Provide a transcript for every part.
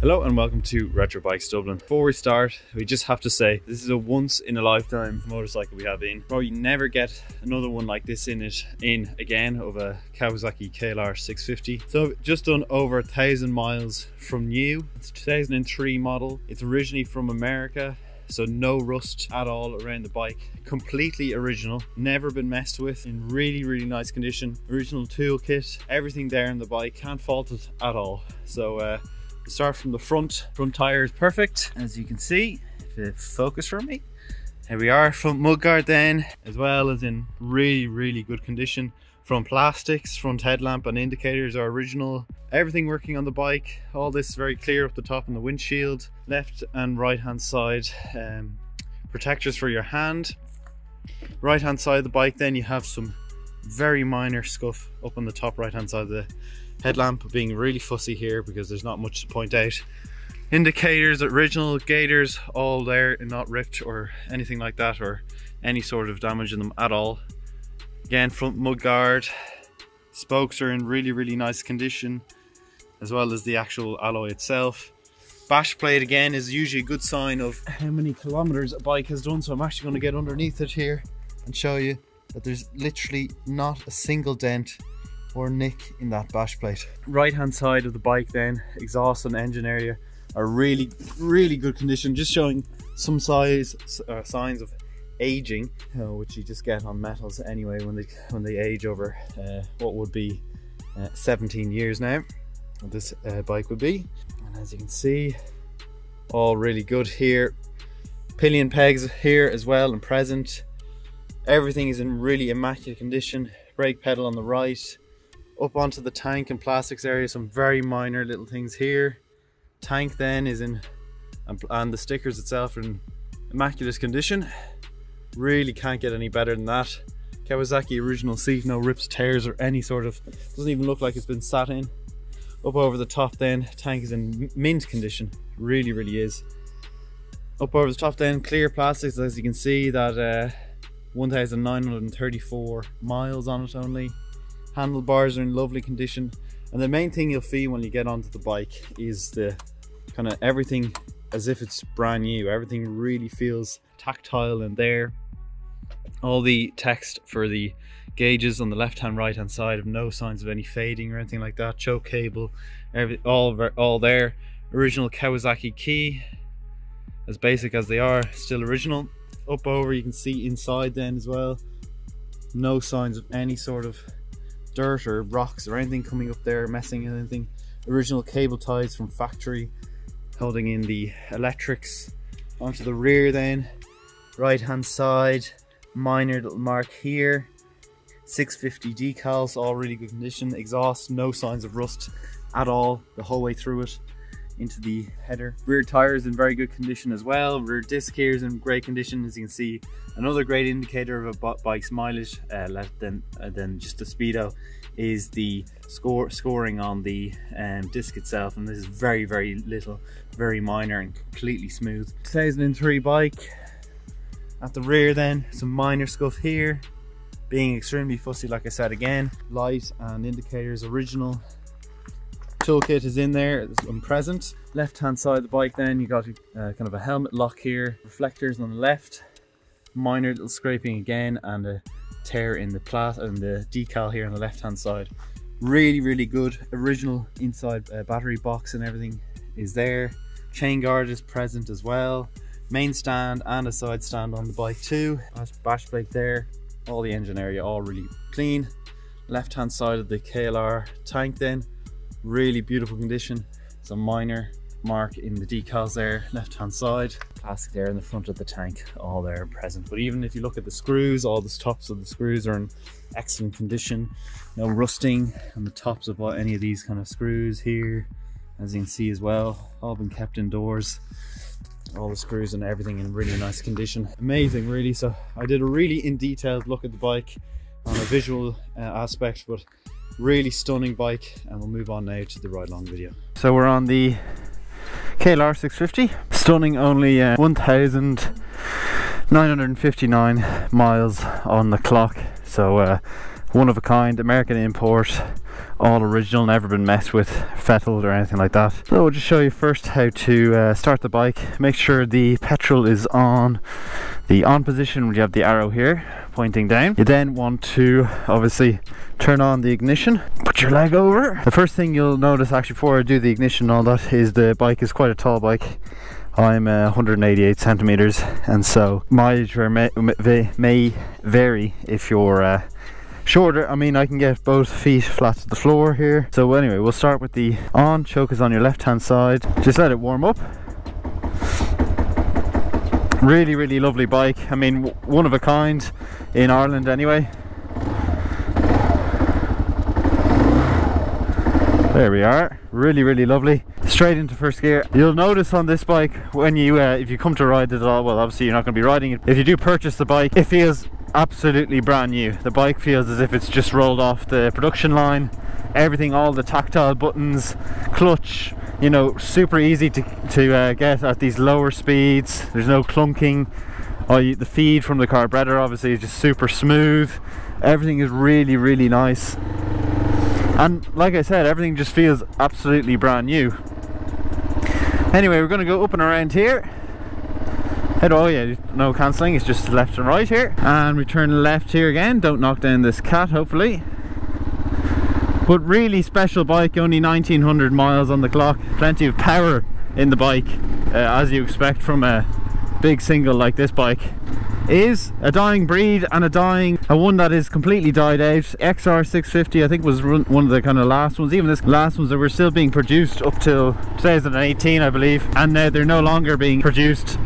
Hello and welcome to Retro Bikes Dublin. Before we start, we just have to say this is a once in a lifetime motorcycle we have in. Probably never get another one like this in it in again of a Kawasaki KLR 650. So just done over a thousand miles from new. It's 2003 model. It's originally from America so no rust at all around the bike completely original never been messed with in really really nice condition original toolkit everything there in the bike can't fault it at all so uh start from the front. Front tire is perfect as you can see if it focus for me. Here we are front mudguard then as well as in really really good condition. Front plastics front headlamp and indicators are original. Everything working on the bike. All this very clear up the top in the windshield. Left and right hand side um, protectors for your hand. Right hand side of the bike then you have some very minor scuff up on the top right hand side of the headlamp being really fussy here because there's not much to point out. Indicators original gators all there and not ripped or anything like that or any sort of damage in them at all. Again front mudguard spokes are in really really nice condition as well as the actual alloy itself. Bash plate again is usually a good sign of how many kilometers a bike has done so i'm actually going to get underneath it here and show you that there's literally not a single dent or nick in that bash plate. Right hand side of the bike then, exhaust and engine area are really, really good condition, just showing some size uh, signs of aging, uh, which you just get on metals anyway when they when they age over uh, what would be uh, 17 years now. This uh, bike would be, and as you can see, all really good here. Pillion pegs here as well and present. Everything is in really immaculate condition. Brake pedal on the right, up onto the tank and plastics area some very minor little things here. Tank then is in and the stickers itself are in immaculate condition. Really can't get any better than that. Kawasaki original seat no rips tears or any sort of doesn't even look like it's been sat in. Up over the top then tank is in mint condition. Really really is. Up over the top then clear plastics as you can see that uh, 1934 miles on it only handlebars are in lovely condition. And the main thing you'll feel when you get onto the bike is the kind of everything as if it's brand new. Everything really feels tactile and there. All the text for the gauges on the left hand right hand side have no signs of any fading or anything like that. Choke cable every, all all there. Original Kawasaki key as basic as they are still original. Up over you can see inside then as well. No signs of any sort of dirt or rocks or anything coming up there messing anything. Original cable ties from factory holding in the electrics onto the rear then. Right hand side minor little mark here. 650 decals all really good condition. Exhaust no signs of rust at all the whole way through it into the header. Rear tires in very good condition as well. Rear disc here is in great condition as you can see. Another great indicator of a bike's mileage uh, than, uh, than just the speedo is the score scoring on the um, disc itself and this is very very little, very minor and completely smooth. 2003 bike. At the rear then, some minor scuff here. Being extremely fussy like I said again. Light and indicators original toolkit is in there I'm present. Left hand side of the bike then you got uh, kind of a helmet lock here reflectors on the left. Minor little scraping again and a tear in the plat and the decal here on the left hand side. Really really good. Original inside uh, battery box and everything is there. Chain guard is present as well. Main stand and a side stand on the bike too. Bash plate there. All the engine area all really clean. Left hand side of the KLR tank then really beautiful condition. Some minor mark in the decals there left hand side. Plastic there in the front of the tank all there present. But even if you look at the screws all the tops of the screws are in excellent condition. No rusting on the tops of any of these kind of screws here as you can see as well. All been kept indoors. All the screws and everything in really nice condition. Amazing really. So i did a really in detailed look at the bike on a visual uh, aspect but really stunning bike and we'll move on now to the ride along video so we're on the KLR 650 stunning only uh, 1959 miles on the clock so uh, one of a kind, American import, all original, never been messed with, fettled or anything like that. So I'll just show you first how to uh, start the bike. Make sure the petrol is on the on position you have the arrow here pointing down. You then want to obviously turn on the ignition, put your leg over. The first thing you'll notice actually before I do the ignition and all that is the bike is quite a tall bike. I'm uh, 188 centimeters and so mileage may, may vary if you're uh, shorter I mean I can get both feet flat to the floor here so anyway we'll start with the on choke is on your left hand side just let it warm up really really lovely bike. I mean one of a kind in Ireland anyway. There we are. Really really lovely. Straight into first gear. You'll notice on this bike when you uh, if you come to ride it all well obviously you're not going to be riding it. If you do purchase the bike it feels absolutely brand new. The bike feels as if it's just rolled off the production line everything all the tactile buttons clutch you know super easy to, to uh, get at these lower speeds. There's no clunking. Oh, the feed from the carburetor obviously is just super smooth. Everything is really really nice. And like I said everything just feels absolutely brand new. Anyway we're going to go up and around here. Head oh yeah no cancelling it's just left and right here. And we turn left here again. Don't knock down this cat hopefully but really special bike only 1900 miles on the clock. Plenty of power in the bike uh, as you expect from a big single like this bike. Is a dying breed and a dying a one that is completely died out. Xr650 i think was one of the kind of last ones. Even this last ones that were still being produced up till 2018 i believe. And now they're no longer being produced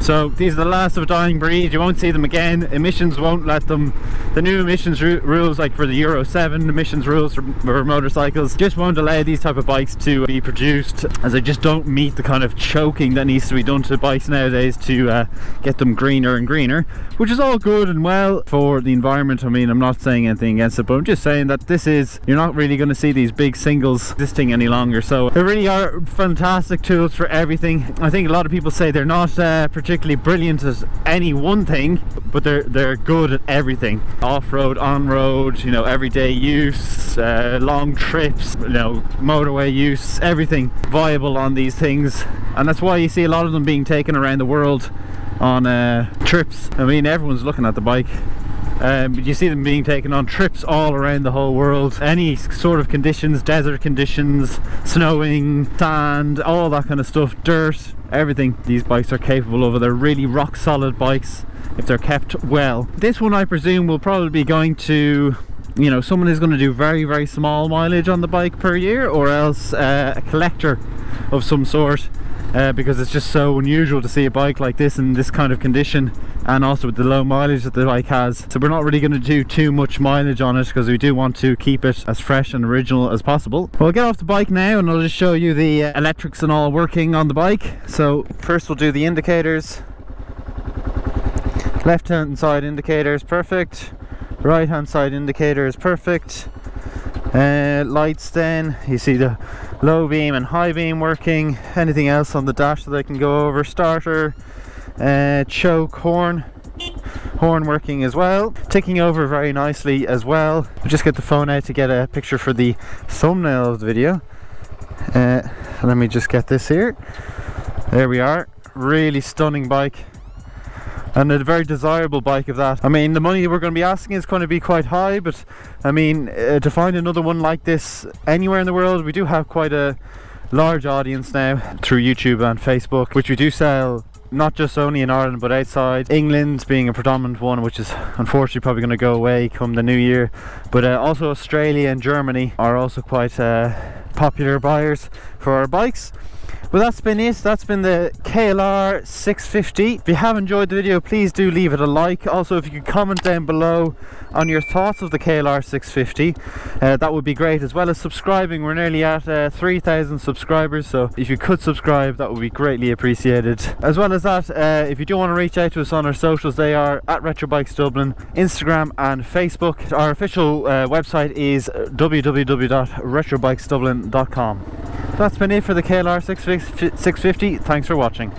so these are the last of a dying breed. You won't see them again. Emissions won't let them. The new emissions rules like for the euro 7 emissions rules for, for, motorcycles just won't allow these type of bikes to be produced as they just don't meet the kind of choking that needs to be done to bikes nowadays to uh, get them greener and greener which is all good and well for the environment. I mean i'm not saying anything against it but i'm just saying that this is you're not really going to see these big singles existing any longer. So they really are fantastic tools for everything. I think a lot of people say they're not uh, particularly brilliant at any one thing but they're they're good at everything. Off-road on-road you know everyday use uh, long trips you know motorway use everything viable on these things. And that's why you see a lot of them being taken around the world on uh, trips. I mean everyone's looking at the bike um, you see them being taken on trips all around the whole world. Any sort of conditions desert conditions snowing sand all that kind of stuff dirt everything. These bikes are capable of they're really rock solid bikes if they're kept well. This one I presume will probably be going to you know someone is going to do very very small mileage on the bike per year or else uh, a collector of some sort uh, because it's just so unusual to see a bike like this in this kind of condition and also with the low mileage that the bike has. So we're not really going to do too much mileage on it because we do want to keep it as fresh and original as possible. We'll get off the bike now and I'll just show you the uh, electrics and all working on the bike. So first we'll do the indicators. Left hand side indicator is perfect. Right hand side indicator is perfect uh, lights then. You see the low beam and high beam working. Anything else on the dash that I can go over? Starter uh, choke horn. Horn working as well. Ticking over very nicely as well. I'll just get the phone out to get a picture for the thumbnail of the video. Uh, let me just get this here. There we are. Really stunning bike and a very desirable bike of that. I mean, the money we're going to be asking is going to be quite high, but I mean, uh, to find another one like this anywhere in the world, we do have quite a large audience now through YouTube and Facebook, which we do sell not just only in Ireland but outside England being a predominant one which is unfortunately probably going to go away come the new year but uh, also Australia and Germany are also quite uh, popular buyers for our bikes well that's been it. That's been the KLR 650 if you have enjoyed the video please do leave it a like. Also if you could comment down below on your thoughts of the KLR 650 uh, that would be great as well as subscribing. We're nearly at uh, 3,000 subscribers so if you could subscribe that would be greatly appreciated. As well as that uh, if you do want to reach out to us on our socials they are at Retrobikes Dublin Instagram and Facebook. Our official uh, website is www.retrobikesdublin.com that's been it for the KLR 650 thanks for watching